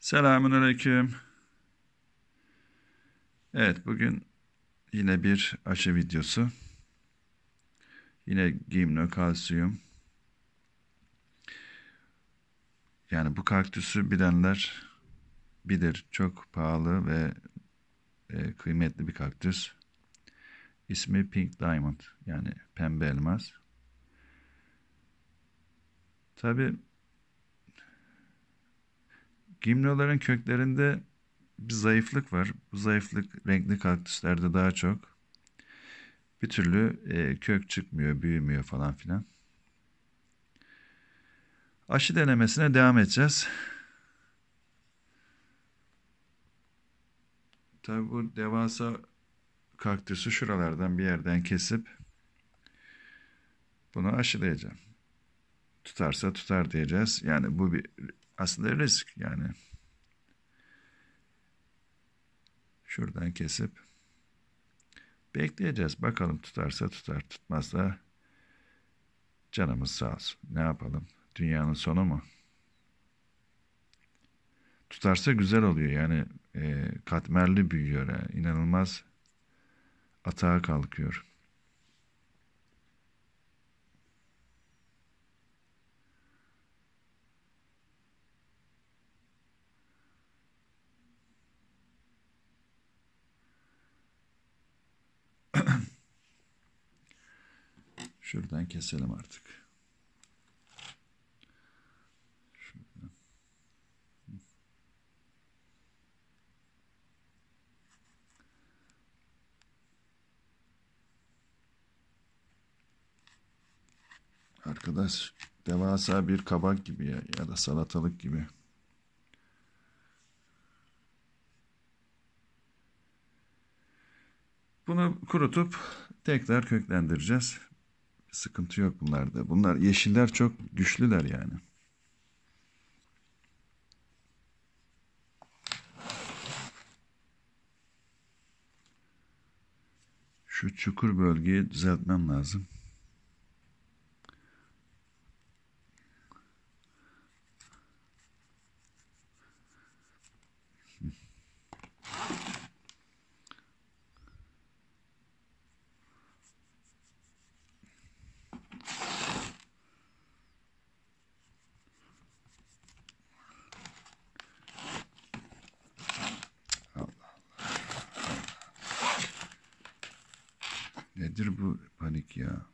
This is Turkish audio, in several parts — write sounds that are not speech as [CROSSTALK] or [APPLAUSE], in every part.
Selamünaleyküm. Evet bugün yine bir aşı videosu. Yine gimno kalsiyum. Yani bu kaktüsü bilenler bilir. Çok pahalı ve e, kıymetli bir kaktüs. İsmi Pink Diamond yani pembe elmas. Tabi Gimnoların köklerinde bir zayıflık var. Bu zayıflık renkli kaktüslerde daha çok. Bir türlü e, kök çıkmıyor, büyümüyor falan filan. Aşı denemesine devam edeceğiz. Tabi bu devasa kaktüsü şuralardan bir yerden kesip bunu aşılayacağım. Tutarsa tutar diyeceğiz. Yani bu bir aslında risk yani. Şuradan kesip bekleyeceğiz. Bakalım tutarsa tutar, tutmazsa canımız sağ olsun. Ne yapalım? Dünyanın sonu mu? Tutarsa güzel oluyor. Yani e, katmerli büyüyor. Yani. İnanılmaz atağa kalkıyor. Şuradan keselim artık. Arkadaş devasa bir kabak gibi ya, ya da salatalık gibi. Bunu kurutup tekrar köklendireceğiz. Sıkıntı yok bunlarda. Bunlar yeşiller çok güçlüler yani. Şu çukur bölgeyi düzeltmem lazım. Nedir bu panik ya?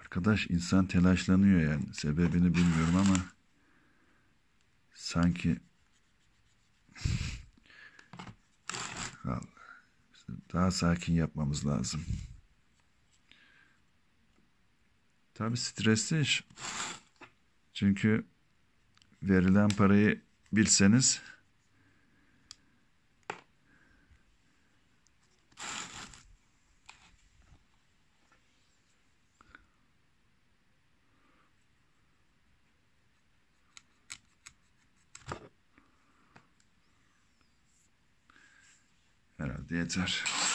Arkadaş insan telaşlanıyor yani. Sebebini bilmiyorum ama sanki [LAUGHS] daha sakin yapmamız lazım. Tabi stresli iş. Çünkü verilen parayı bilseniz Herhalde yeter.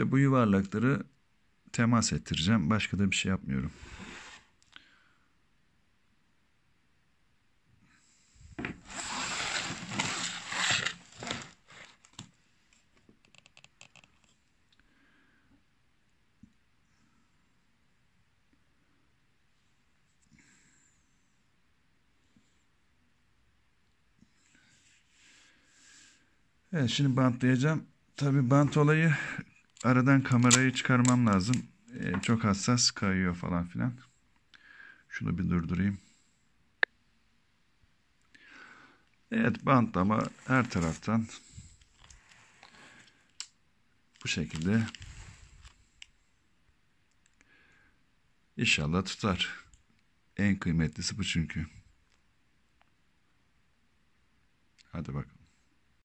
İşte bu yuvarlakları temas ettireceğim. Başka da bir şey yapmıyorum. Evet şimdi bantlayacağım. Tabi bant olayı aradan kamerayı çıkarmam lazım. Ee, çok hassas kayıyor falan filan. Şunu bir durdurayım. Evet bantlama her taraftan bu şekilde İnşallah tutar. En kıymetlisi bu çünkü. Hadi bakalım.